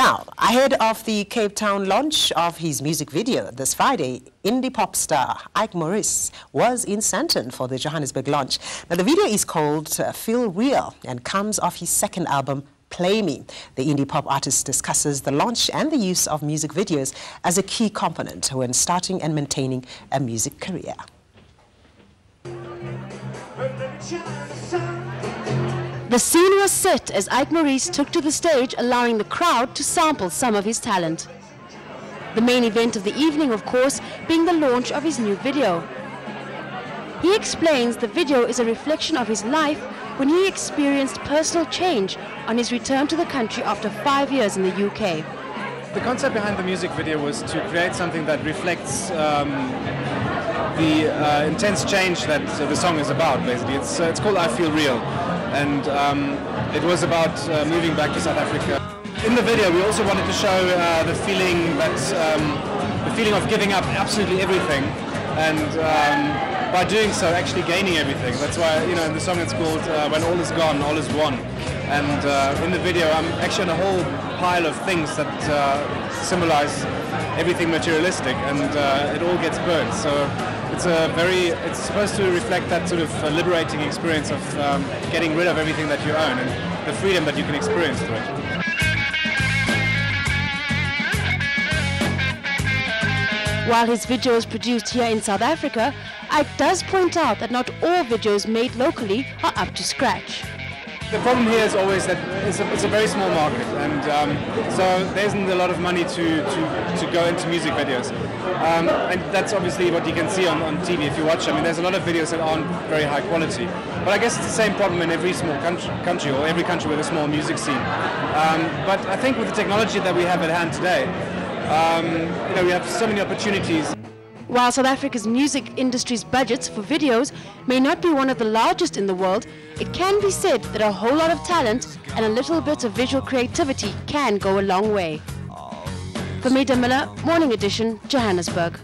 Now, ahead of the Cape Town launch of his music video this Friday, indie pop star Ike Moriz was in Sandton for the Johannesburg launch. Now, the video is called uh, Feel Real and comes off his second album, Play Me. The indie pop artist discusses the launch and the use of music videos as a key component when starting and maintaining a music career. The scene was set as Ike Moriz took to the stage, allowing the crowd to sample some of his talent. The main event of the evening, of course, being the launch of his new video. He explains the video is a reflection of his life when he experienced personal change on his return to the country after five years in the UK. The concept behind the music video was to create something that reflects um, the uh, intense change that the song is about, basically. It's, uh, it's called I Feel Real and um, it was about uh, moving back to South Africa. In the video, we also wanted to show uh, the feeling that um, the feeling of giving up absolutely everything, and um, by doing so, actually gaining everything. That's why you know in the song it's called "When All Is Gone, All Is Won." And uh, in the video, I'm actually on a whole pile of things that uh, symbolize everything materialistic, and uh, it all gets burnt. So it's a very, it's supposed to reflect that sort of uh, liberating experience of um, getting rid of everything that you own and the freedom that you can experience through it. While his video is produced here in South Africa, Ike does point out that not all videos made locally are up to scratch. The problem here is always that it's a, it's a very small market, and um, so there isn't a lot of money to, to, to go into music videos. Um, and that's obviously what you can see on, on TV if you watch. I mean, there's a lot of videos that aren't very high quality. But I guess it's the same problem in every small country, country or every country with a small music scene. Um, but I think with the technology that we have at hand today, um, you know, we have so many opportunities. While South Africa's music industry's budgets for videos may not be one of the largest in the world, it can be said that a whole lot of talent and a little bit of visual creativity can go a long way. For Meda Miller, Morning Edition, Johannesburg.